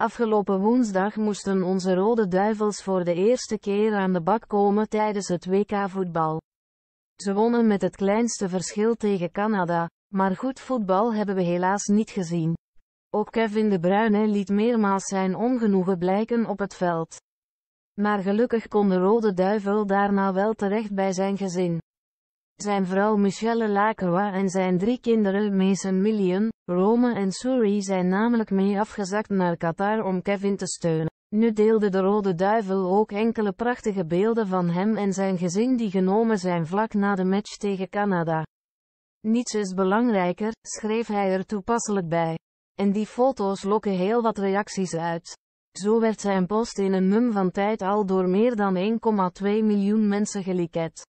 Afgelopen woensdag moesten onze Rode Duivels voor de eerste keer aan de bak komen tijdens het WK voetbal. Ze wonnen met het kleinste verschil tegen Canada, maar goed voetbal hebben we helaas niet gezien. Ook Kevin De Bruyne liet meermaals zijn ongenoegen blijken op het veld. Maar gelukkig kon de Rode Duivel daarna wel terecht bij zijn gezin. Zijn vrouw Michelle Lacroix en zijn drie kinderen Mason Million, Rome en Suri zijn namelijk mee afgezakt naar Qatar om Kevin te steunen. Nu deelde de Rode Duivel ook enkele prachtige beelden van hem en zijn gezin die genomen zijn vlak na de match tegen Canada. Niets is belangrijker, schreef hij er toepasselijk bij. En die foto's lokken heel wat reacties uit. Zo werd zijn post in een mum van tijd al door meer dan 1,2 miljoen mensen geliket.